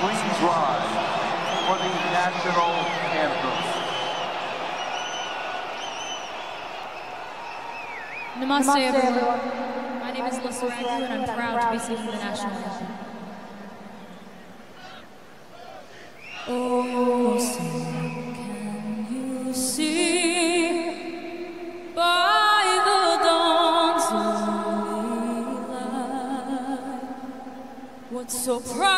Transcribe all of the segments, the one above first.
please rise for the national anthem. Namaste, Namaste everyone. everyone. My name is Lisa and I'm proud to be singing the national anthem. Oh, so can you see by the dawn's early light so proud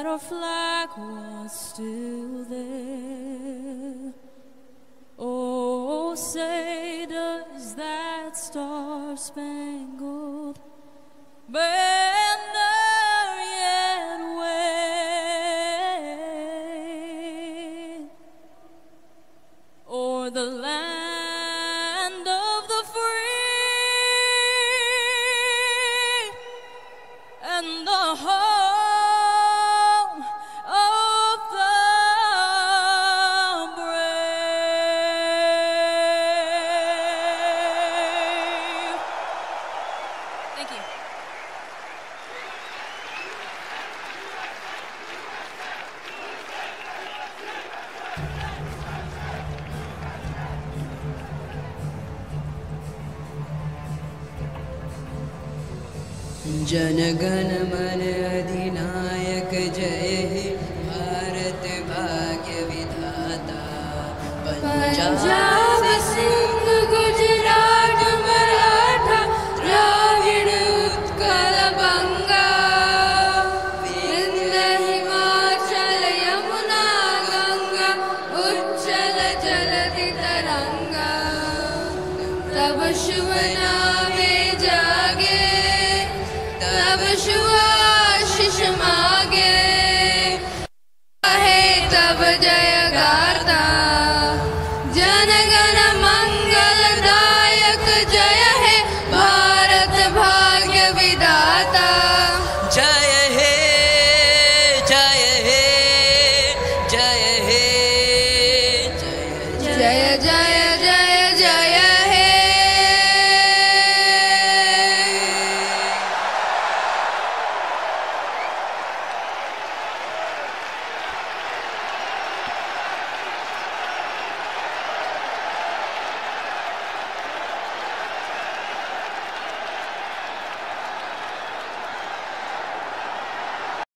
that our flag was still there. Oh, say does that star-spangled Thank you. जनगण मन अधिनायक जय हे भारत भाग्य विधाता पंजाब तब शुभ में जागे तब शुभ मागे। है तब जय गाता